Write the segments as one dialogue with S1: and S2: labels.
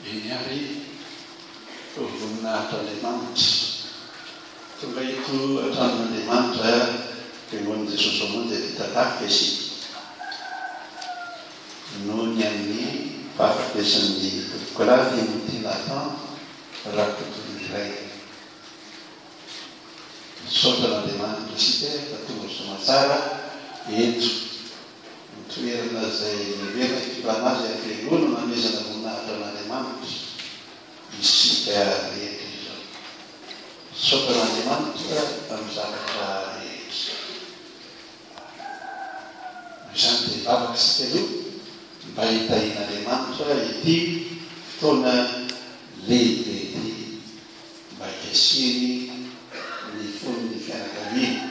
S1: Eny ary ô voninahitr'Andriamanitra, tonga eto an-tranon'Andriamanitra dia noho an'i Jesosy Vaovao dia vita tafika isika. Noho ny an'ny fahafatesan'ny Rakotovolahy Timothy Nathan, rakotovy iray. Misaotra an'Andriamanitra isika fa tonga soamatsara eto. Ny toerana izay niverina hitondràna azy hatreny eo no nanomezana voninahitra an'Andriamanitra isika rehetra izao. Misaotra an'Andriamanitra amin'ny zavatra rehetra. Noho izany dia hivavaka isika aloha mba hitahian'Andriamanitra ity fotoana lehibe ity mba hikasihany ny fon'ny fianakaviana.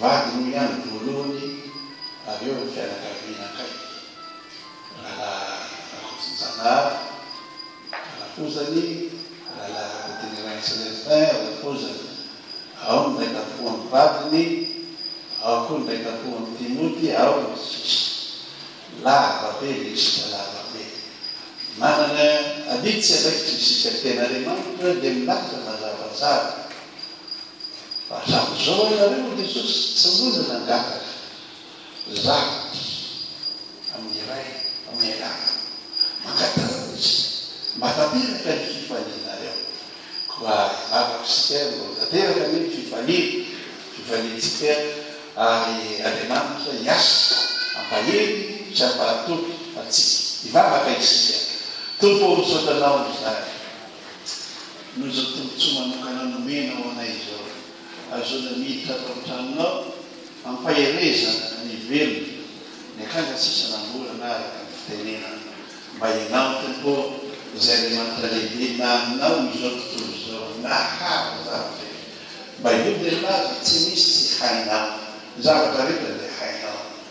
S1: Vadinao ihany voalohany avy eo ny fianakaviana akaiky, rahalahy Rakotsinjanahary, Rafozany, rahalahy Rakotonirainy Celestin, Rafozany. Ao ny iray tampo amin'ny vadiny, ao koa ny iray tampo amin'i Timoty, ao ny sisa. Lava be, lisitra lava be. Manana aditsy andraikitra isika, dia ny Andriamanitra dia milanja mazavazava. Hatramin'izao ianareo, hoy Jesosy, tsy mino na hangataka zavatra amin'ny Ray amin'ny anarako. Mangataka hoy isika mba tanteraka ny fifalianareo. Koa avako isika mba ho tanteraka anie ny fifaliany, fifaliantsika, ary Andriamanitra hiasa hampahery sy hampahatoky antsika. Hivavaka isika. Tompo ô, misaotra Anao amin'izany. Noho izao tombontsoa manokana nomena ho anay izao, ahazoana miditra ato an-tranonao am-paherezana ny velona, ny akanga tsy isanam-bolana araka ny fitenenana, mba Ianao, Tompo ô, Izay Andriamanitra Lehibe, nanao izao tontolo izao, nahary ny zava-drehetra, mba io dia milaza, tsy misy tsy hainao, ny zavatra rehetra dia hainao.